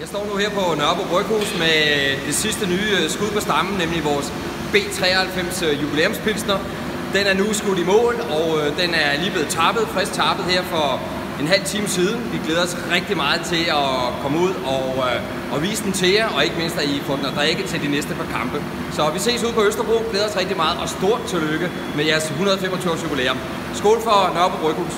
Jeg står nu her på Nørrebro Bryghus med det sidste nye øh, skud på stammen, nemlig vores B93 øh, jubilæumspilsner. Den er nu skudt i mål, og øh, den er lige blevet tappet, frisk tappet her for en halv time siden. Vi glæder os rigtig meget til at komme ud og, og vise den til jer, og ikke mindst at I får den at drikke til de næste par kampe. Så vi ses ude på Østerbro, glæder os rigtig meget, og stort tillykke med jeres 125 års jubilæum. Skål for Nørrebro Bryghus.